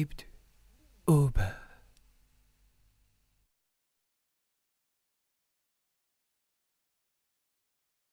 schwebt über